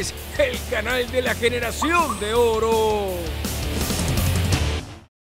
el canal de la generación de oro.